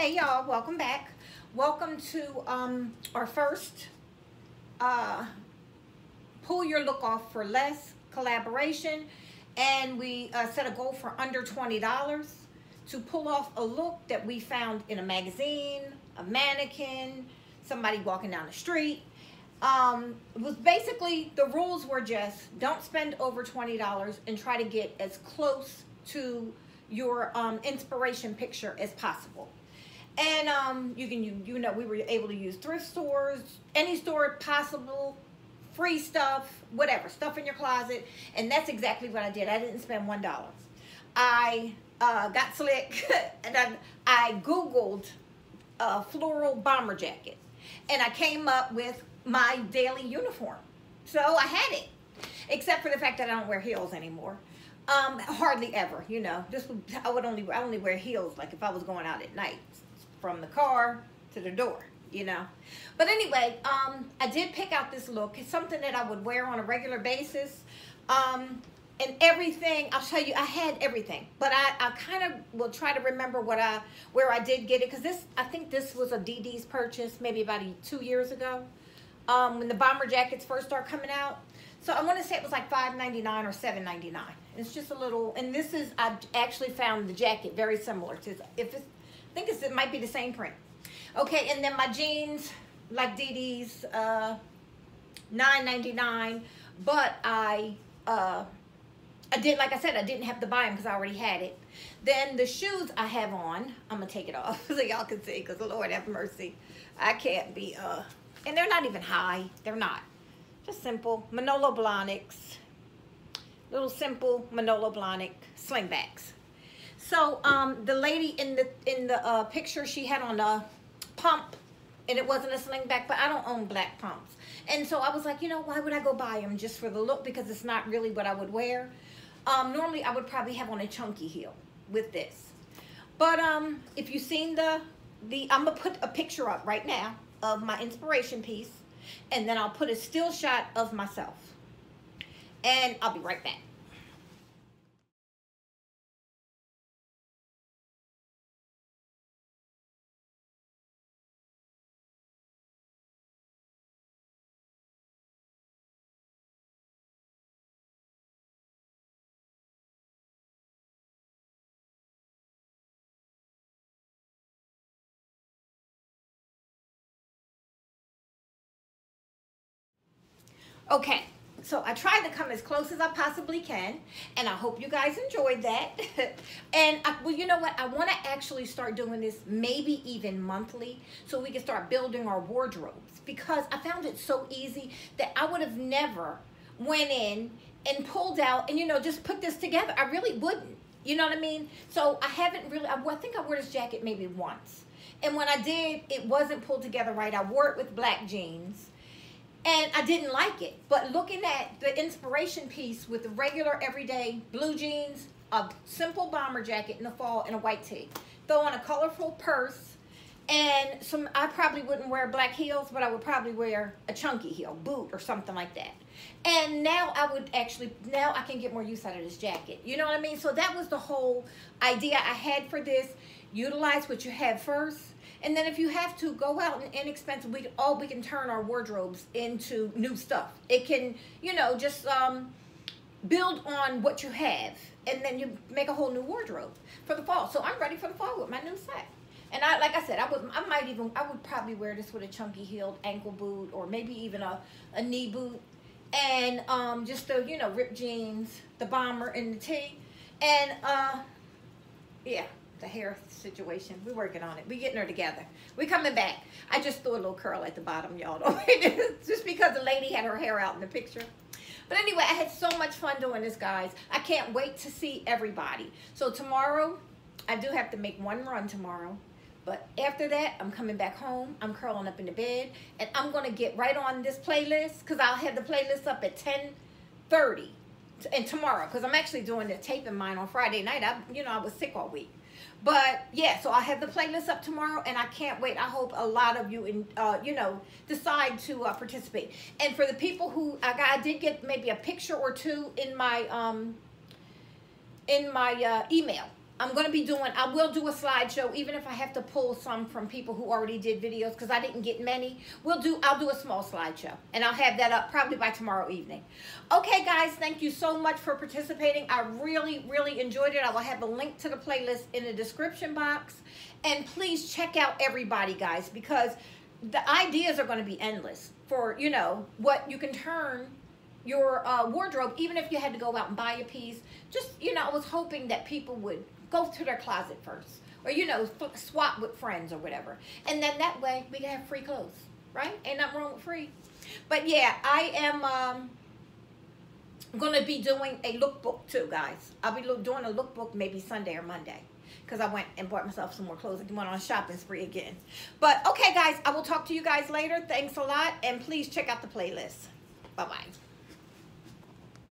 Hey y'all, welcome back. Welcome to um, our first uh, Pull Your Look Off for Less collaboration. And we uh, set a goal for under $20 to pull off a look that we found in a magazine, a mannequin, somebody walking down the street. Um, was basically, the rules were just don't spend over $20 and try to get as close to your um, inspiration picture as possible. And um, you can, you, you know, we were able to use thrift stores, any store possible, free stuff, whatever, stuff in your closet. And that's exactly what I did. I didn't spend $1. I uh, got slick and then I Googled a floral bomber jacket. And I came up with my daily uniform. So I had it, except for the fact that I don't wear heels anymore. Um, hardly ever, you know. This would, I would only I only wear heels like if I was going out at night from the car to the door, you know. But anyway, um, I did pick out this look. It's something that I would wear on a regular basis. Um, and everything, I'll tell you, I had everything. But I, I kind of will try to remember what I, where I did get it. Because this, I think this was a DD's purchase maybe about a, two years ago. Um, when the bomber jackets first start coming out. So I want to say it was like $5.99 or $7.99. It's just a little, and this is, I actually found the jacket very similar to, if it's, I think it's, it might be the same print. Okay, and then my jeans, like DD's, uh, $9.99, but I, uh, I did, like I said, I didn't have to buy them because I already had it. Then the shoes I have on, I'm going to take it off so y'all can see because Lord have mercy. I can't be, uh, and they're not even high. They're not. Just simple Manolo Blahniks. Little simple Manolo Blahnik slingbacks. So um, the lady in the in the uh, picture, she had on a pump, and it wasn't a slingback, but I don't own black pumps. And so I was like, you know, why would I go buy them just for the look? Because it's not really what I would wear. Um, normally, I would probably have on a chunky heel with this. But um, if you've seen the, the, I'm to put a picture up right now of my inspiration piece. And then I'll put a still shot of myself. And I'll be right back. Okay, so I tried to come as close as I possibly can, and I hope you guys enjoyed that. and I, well, you know what? I want to actually start doing this maybe even monthly, so we can start building our wardrobes because I found it so easy that I would have never went in and pulled out and you know just put this together. I really wouldn't. You know what I mean? So I haven't really. I, I think I wore this jacket maybe once, and when I did, it wasn't pulled together right. I wore it with black jeans and I didn't like it. But looking at the inspiration piece with the regular everyday blue jeans, a simple bomber jacket in the fall, and a white tee. Throw on a colorful purse, and some. I probably wouldn't wear black heels, but I would probably wear a chunky heel, boot, or something like that. And now I would actually, now I can get more use out of this jacket. You know what I mean? So that was the whole idea I had for this. Utilize what you have first and then if you have to go out and inexpensive, we all we can turn our wardrobes into new stuff. It can, you know, just um, build on what you have, and then you make a whole new wardrobe for the fall. So I'm ready for the fall with my new set. And I, like I said, I would, I might even, I would probably wear this with a chunky heeled ankle boot, or maybe even a, a knee boot, and um, just the, you know, ripped jeans, the bomber, and the tee, and uh, yeah, the hair situation. We're working on it. We're getting her together. We're coming back. I just threw a little curl at the bottom, y'all. just because the lady had her hair out in the picture. But anyway, I had so much fun doing this, guys. I can't wait to see everybody. So tomorrow, I do have to make one run tomorrow. But after that, I'm coming back home. I'm curling up in the bed. And I'm going to get right on this playlist because I'll have the playlist up at 10.30 and tomorrow because I'm actually doing the taping mine on Friday night. I, you know, I was sick all week. But yeah, so I have the playlist up tomorrow, and I can't wait. I hope a lot of you, in, uh, you know, decide to uh, participate. And for the people who I, got, I did get maybe a picture or two in my um, in my uh, email. I'm going to be doing, I will do a slideshow, even if I have to pull some from people who already did videos, because I didn't get many. We'll do, I'll do a small slideshow, and I'll have that up probably by tomorrow evening. Okay, guys, thank you so much for participating. I really, really enjoyed it. I will have a link to the playlist in the description box. And please check out everybody, guys, because the ideas are going to be endless for, you know, what you can turn your uh, wardrobe, even if you had to go out and buy a piece. Just, you know, I was hoping that people would go to their closet first. Or, you know, swap with friends or whatever. And then that way we can have free clothes, right? Ain't nothing wrong with free. But yeah, I am um, going to be doing a lookbook too, guys. I'll be doing a lookbook maybe Sunday or Monday because I went and bought myself some more clothes and went on a shopping spree again. But okay, guys, I will talk to you guys later. Thanks a lot, and please check out the playlist. Bye-bye.